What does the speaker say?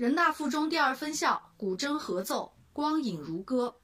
人大附中第二分校古筝合奏《光影如歌》。